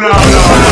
no, no, no.